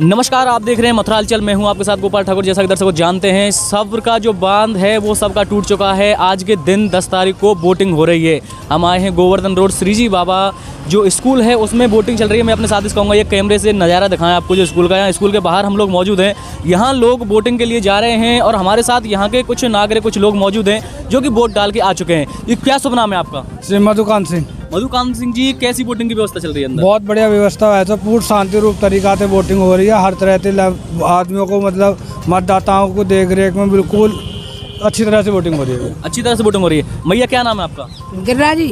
नमस्कार, आप देख रहे हैं मथुरा हलचल। मैं हूँ आपके साथ गोपाल ठाकुर। जैसा कि दर्शकों जानते हैं, सब्र का जो बाँध है, वो सबका टूट चुका है। आज के दिन 10 तारीख को बोटिंग हो रही है। हम आए हैं गोवर्धन रोड, श्रीजी बाबा जो स्कूल है, उसमें बोटिंग चल रही है। मैं अपने साथ कहूँगा, ये कैमरे से नज़ारा दिखाएँ आपको, जो स्कूल का यहाँ स्कूल के बाहर हम लोग मौजूद हैं। यहाँ लोग बोटिंग के लिए जा रहे हैं और हमारे साथ यहाँ के कुछ नागरिक, कुछ लोग मौजूद हैं, जो कि बोट डाल के आ चुके हैं। ये क्या शुभ नाम है आपका। श्री मधुकांत सिंह। मधुकांत सिंह जी कैसी वोटिंग की व्यवस्था चल रही है अंदर? बहुत बढ़िया व्यवस्था है तो पूर्ण शांति रूप तरीका से वोटिंग हो रही है। हर तरह से आदमियों को मतलब मतदाताओं को देख रेख में बिल्कुल अच्छी तरह से वोटिंग हो रही है। अच्छी तरह से वोटिंग हो रही है। भैया क्या नाम है आपका? गिरिराज जी।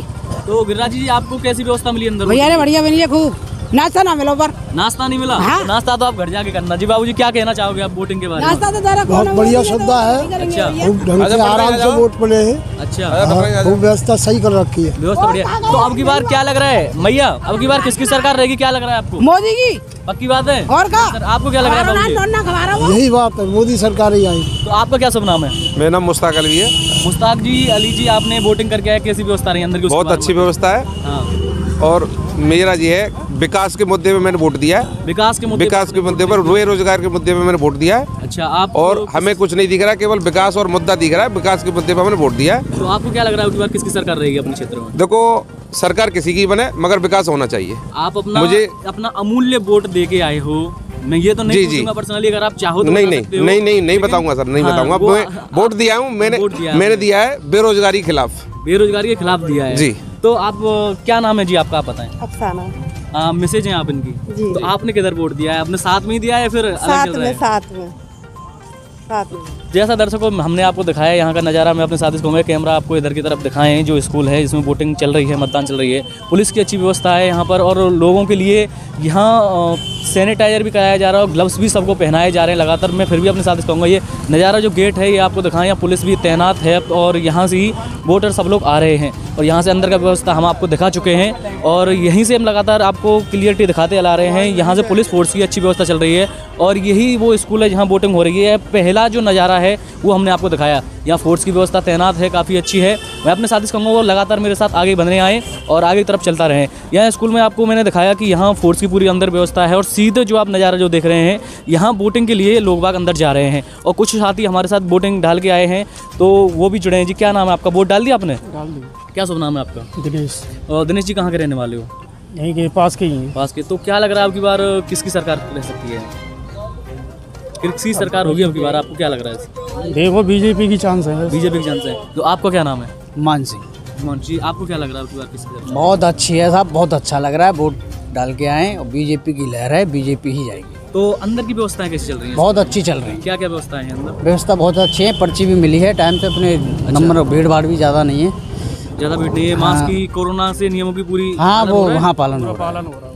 तो गिरिराज जी आपको कैसी व्यवस्था मिली अंदर? भैया ने बढ़िया बनी है खूब। नाश्ता ना मिलो पर। नाश्ता नहीं मिला? हाँ। तो नाश्ता तो आप घर जाके करना। जी बाबूजी क्या कहना चाहोगे आप बोटिंग के बारे में? नाश्ता तो जरा बहुत बढ़िया सुविधा है। अच्छा। ढंग से आराम से वोट पड़े हैं। अच्छा। हाँ, व्यवस्था सही कर रखी है। व्यवस्था बढ़िया। तो अब की बार क्या लग रहा है? मैया अब की बार किसकी सरकार रहेगी क्या लग रहा है आपको? मोदी की। पक्की बात है? और का? सर, आपको क्या लग रहा है बाबूजी? ना खवा रहा वो। यही बात है मोदी सरकार ही आई। तो आपका क्या शुभ नाम है? मेरा नाम मुश्ताक अली है। मुश्ताक जी अली जी आपने बोटिंग करके आया कैसी व्यवस्था रही अंदर की बहुत अच्छी व्यवस्था है। हाँ। और मेरा ये है विकास के मुद्दे में मैंने वोट दिया है। विकास के मुद्दे विकास के मुद्दे पर रोए रोज़गार के मुद्दे में मैंने वोट दिया है। अच्छा आप और हमें कुछ नहीं दिख रहा केवल विकास और मुद्दा दिख रहा है। विकास के मुद्दे पर हमने वोट दिया है। तो आपको क्या लग रहा है बार किसकी सरकार रहेगी अपने क्षेत्र में? देखो सरकार किसी की बने मगर विकास होना चाहिए। आप अपना मुझे- अपना अमूल्य वोट दे के आए हो। मैं ये तो नहीं जी, जी। पर्सनली अगर आप चाहो तो नहीं नहीं सकते हो। नहीं नहीं नहीं बताऊँगा सर नहीं हाँ, बताऊँगा। वोट दिया हूँ मैंने मैंने दिया है बेरोजगारी के खिलाफ। बेरोजगारी के खिलाफ दिया है। जी। तो आप क्या नाम है जी आपका आप बताएँ। अफसाना। मैसेज है आप इनकी? जी। तो आपने किधर वोट दिया है? आपने साथ में ही दिया है या फिर साथ में साथ में। साथ में। जैसा दर्शकों हमने आपको दिखाया, यहाँ का नज़ारा, मैं अपने साथ कहूँगा, कैमरा आपको इधर की तरफ़ दिखाएँ, जो स्कूल है, इसमें वोटिंग चल रही है, मतदान चल रही है। पुलिस की अच्छी व्यवस्था है यहाँ पर, और लोगों के लिए यहाँ सैनिटाइजर भी कराया जा रहा है और ग्लव्स भी सबको पहनाए जा रहे हैं लगातार। मैं फिर भी अपने साथ कहूँगा, ये नज़ारा जो गेट है, ये आपको दिखाएँ, यहाँ पुलिस भी तैनात है, और यहाँ से ही वोटर सब लोग आ रहे हैं, और यहाँ से अंदर का व्यवस्था हम आपको दिखा चुके हैं, और यहीं से हम लगातार आपको क्लियरिटी दिखाते चला रहे हैं। यहाँ से पुलिस फोर्स की अच्छी व्यवस्था चल रही है, और यही वो स्कूल है जहाँ वोटिंग हो रही है। पहला जो नज़ारा है वो हमने आपको दिखाया। यहाँ फोर्स की व्यवस्था तैनात है काफ़ी अच्छी है। मैं अपने साथ इस कहूँगा वो लगातार मेरे साथ आगे बढ़ने आए और आगे की तरफ़ चलता रहे। यहाँ स्कूल में आपको मैंने दिखाया कि यहाँ फोर्स की पूरी अंदर व्यवस्था है और सीधे जो आप नज़ारा जो देख रहे हैं यहाँ बोटिंग के लिए लोग बाग अंदर जा रहे हैं और कुछ साथी हमारे साथ बोटिंग डाल के आए हैं तो वो भी जुड़े हैं। जी क्या नाम है आपका? बोट डाल दिया आपने? डाल दी क्या शुभ नाम है आपका? दिनेश। और दिनेश जी कहाँ के रहने वाले हो? यहीं के पास के ही। पास के। तो क्या लग रहा है आपकी बार किसकी सरकार रह सकती है? किसकी सरकार होगी आपकी बार? आपको क्या लग रहा है? देखो बीजेपी की चांस है। बीजेपी के चांस है। तो आपका क्या नाम है? मान सिंह। हिमांशु जी आपको क्या लग रहा है आपकी बार किसकी बहुत अच्छी है साहब बहुत अच्छा लग रहा है। वोट डाल के आए और बीजेपी की लहर है बीजेपी ही जाएगी। तो अंदर की व्यवस्थाएँ कैसी चल रही हैं? बहुत अच्छी चल रही है। क्या क्या व्यवस्थाएँ हैं अंदर? व्यवस्था बहुत अच्छी है पर्ची भी मिली है। टाइम से अपने नंबर भीड़ भाड़ भी ज़्यादा नहीं है। ज़्यादा भीड़ नहीं है। मास्क की कोरोना से नियमों की पूरी हाँ वो हो वहाँ पालन हो रहा है। पालन हो रहा है।